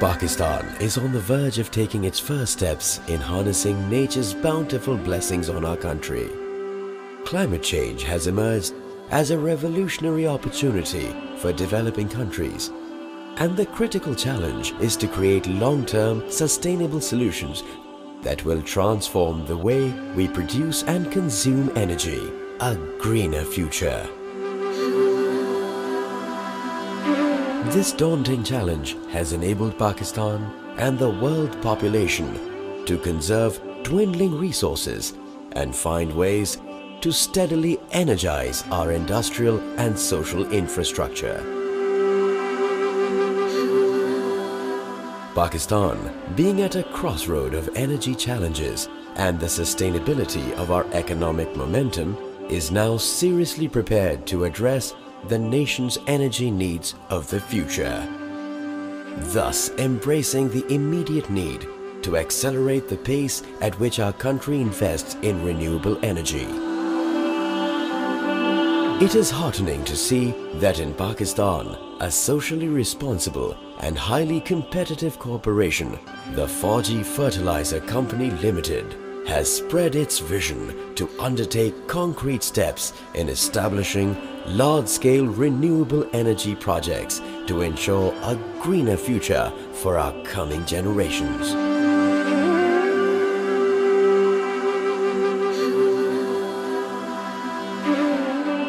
Pakistan is on the verge of taking its first steps in harnessing nature's bountiful blessings on our country. Climate change has emerged as a revolutionary opportunity for developing countries. And the critical challenge is to create long-term sustainable solutions that will transform the way we produce and consume energy, a greener future. This daunting challenge has enabled Pakistan and the world population to conserve dwindling resources and find ways to steadily energize our industrial and social infrastructure. Pakistan, being at a crossroad of energy challenges and the sustainability of our economic momentum, is now seriously prepared to address the nation's energy needs of the future. Thus embracing the immediate need to accelerate the pace at which our country invests in renewable energy. It is heartening to see that in Pakistan, a socially responsible and highly competitive corporation, the Fauji Fertilizer Company Limited, has spread its vision to undertake concrete steps in establishing large-scale renewable energy projects to ensure a greener future for our coming generations.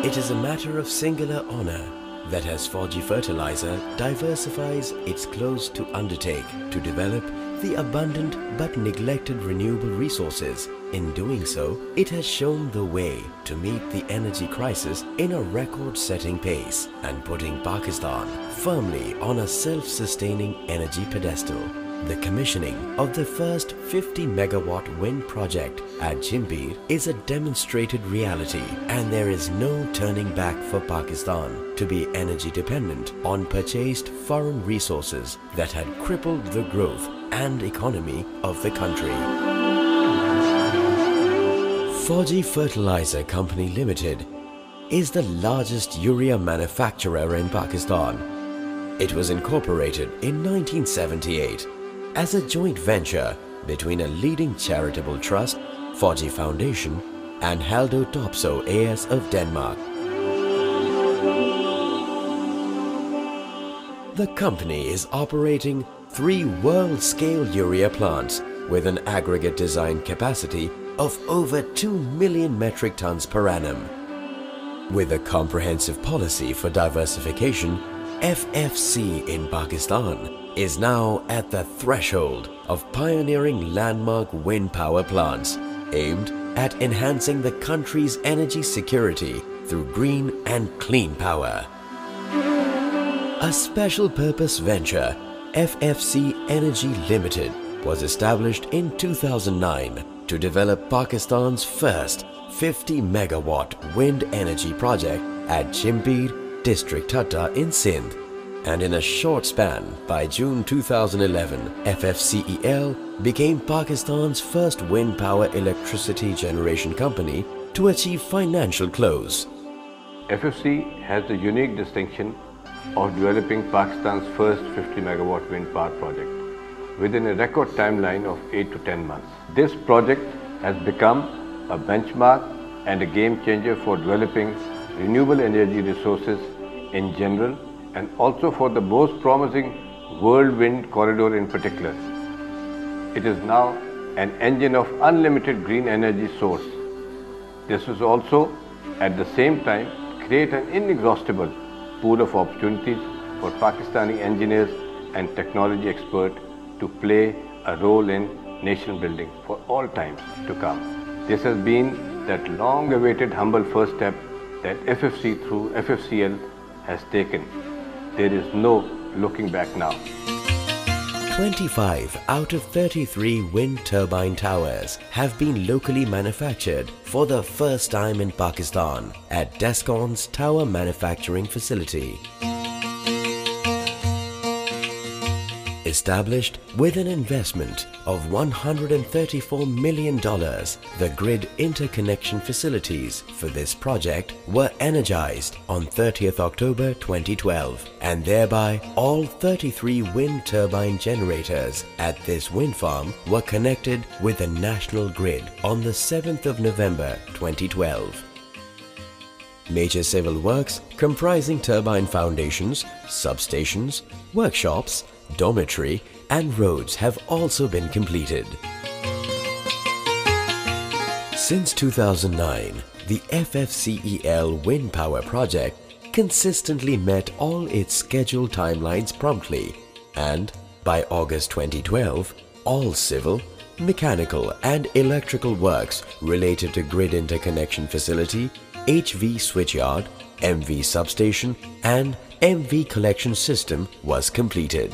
It is a matter of singular honor that as Fauji Fertilizer diversifies its close to undertake to develop the abundant but neglected renewable resources. In doing so, it has shown the way to meet the energy crisis in a record-setting pace and putting Pakistan firmly on a self-sustaining energy pedestal. The commissioning of the first 50 megawatt wind project at Jhimpir is a demonstrated reality and there is no turning back for Pakistan to be energy dependent on purchased foreign resources that had crippled the growth and economy of the country. Fauji Fertilizer Company Limited is the largest urea manufacturer in Pakistan. It was incorporated in 1978 as a joint venture between a leading charitable trust, Fauji Foundation and Haldor Topsoe AS of Denmark. The company is operating three world-scale urea plants with an aggregate design capacity of over 2 million metric tons per annum. With a comprehensive policy for diversification, FFC in Pakistan is now at the threshold of pioneering landmark wind power plants aimed at enhancing the country's energy security through green and clean power. A special purpose venture, FFC Energy Limited, was established in 2009 to develop Pakistan's first 50 megawatt wind energy project at Jhimpir, District Thatta in Sindh and in a short span, by June 2011, FFCEL became Pakistan's first wind power electricity generation company to achieve financial close. FFC has the unique distinction of developing Pakistan's first 50 megawatt wind power project within a record timeline of 8 to 10 months. This project has become a benchmark and a game changer for developing renewable energy resources in general and also for the most promising World Wind Corridor in particular. It is now an engine of unlimited green energy source. This will also at the same time create an inexhaustible pool of opportunities for Pakistani engineers and technology experts to play a role in nation building for all times to come. This has been that long awaited humble first step that FFC through FFCL has taken there is no looking back now. 25 out of 33 wind turbine towers have been locally manufactured for the first time in Pakistan at Descon's tower manufacturing facility. Established with an investment of $134 million, the grid interconnection facilities for this project were energized on 30th October 2012 and thereby all 33 wind turbine generators at this wind farm were connected with the national grid on the 7th of November 2012. Major civil works comprising turbine foundations, substations, workshops, dormitory and roads have also been completed. Since 2009, the FFCEL wind power project consistently met all its scheduled timelines promptly and by August 2012, all civil, mechanical and electrical works related to grid interconnection facility, HV switchyard, MV substation and MV collection system was completed.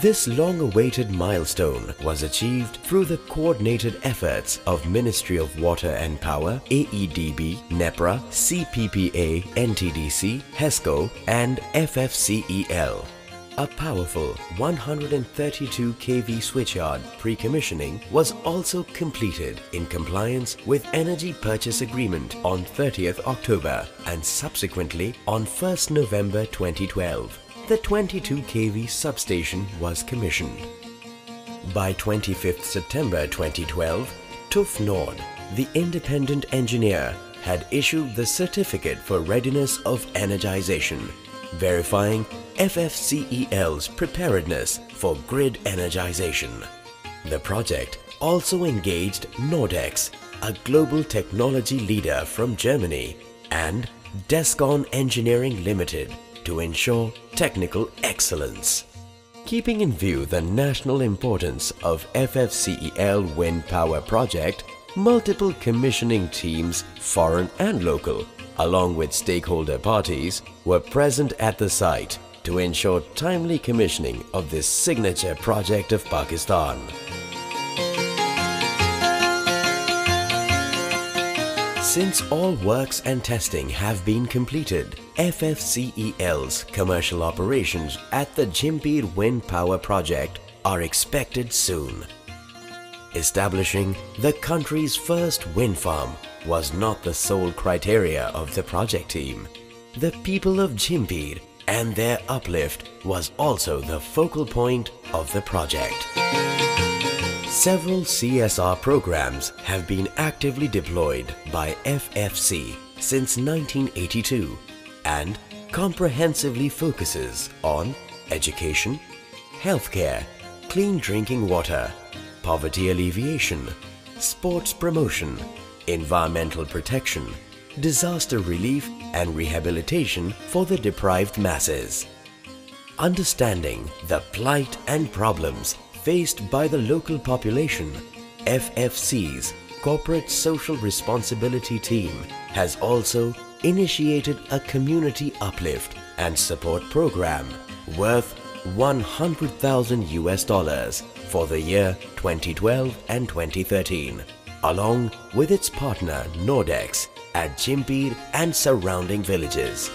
This long-awaited milestone was achieved through the coordinated efforts of Ministry of Water and Power, AEDB, NEPRA, CPPA, NTDC, HESCO and FFCEL. A powerful 132 kV switchyard pre-commissioning was also completed in compliance with Energy Purchase Agreement on 30th October and subsequently on 1st November 2012 the 22 kV substation was commissioned. By 25th September 2012, TÜV Nord, the independent engineer, had issued the Certificate for Readiness of Energization, verifying FFCEL's preparedness for grid energization. The project also engaged Nordex, a global technology leader from Germany, and Descon Engineering Limited to ensure technical excellence. Keeping in view the national importance of FFCEL wind power project, multiple commissioning teams, foreign and local, along with stakeholder parties, were present at the site to ensure timely commissioning of this signature project of Pakistan. Since all works and testing have been completed, FFCEL's commercial operations at the Jhimpir Wind Power Project are expected soon. Establishing the country's first wind farm was not the sole criteria of the project team. The people of Jhimpir and their uplift was also the focal point of the project. Several CSR programs have been actively deployed by FFC since 1982 and comprehensively focuses on education, healthcare, clean drinking water, poverty alleviation, sports promotion, environmental protection, disaster relief and rehabilitation for the deprived masses. Understanding the plight and problems faced by the local population, FFC's Corporate Social Responsibility Team has also initiated a community uplift and support program worth 100,000 US dollars for the year 2012 and 2013, along with its partner Nordex at Jhimpir and surrounding villages.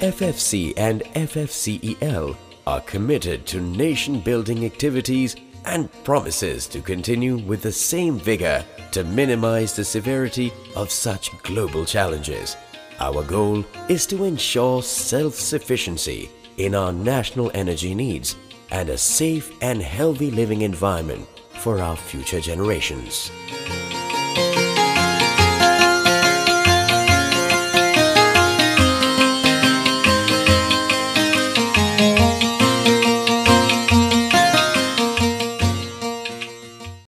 FFC and FFCEL are committed to nation-building activities and promises to continue with the same vigor to minimize the severity of such global challenges. Our goal is to ensure self-sufficiency in our national energy needs and a safe and healthy living environment for our future generations.